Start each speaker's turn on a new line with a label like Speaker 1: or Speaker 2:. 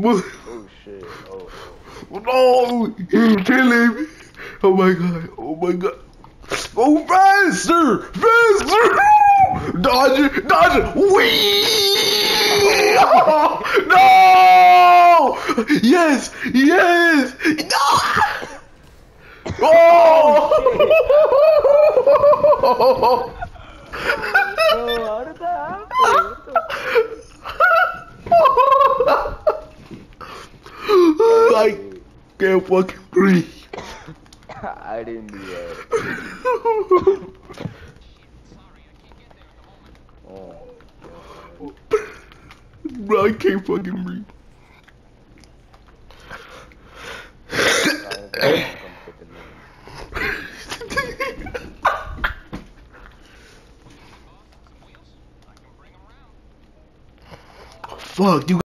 Speaker 1: Oh shit. Oh.
Speaker 2: No! You're killing me! Oh my god, oh my god. Oh, faster! Faster! Dodge! Dodge it! Whee! No! Yes! Yes! No! Oh! oh.
Speaker 1: Oh, how did that happen?
Speaker 2: I can't fucking breathe.
Speaker 1: I didn't do that. Oh.
Speaker 2: Bro, I can't fucking breathe. Fuck, you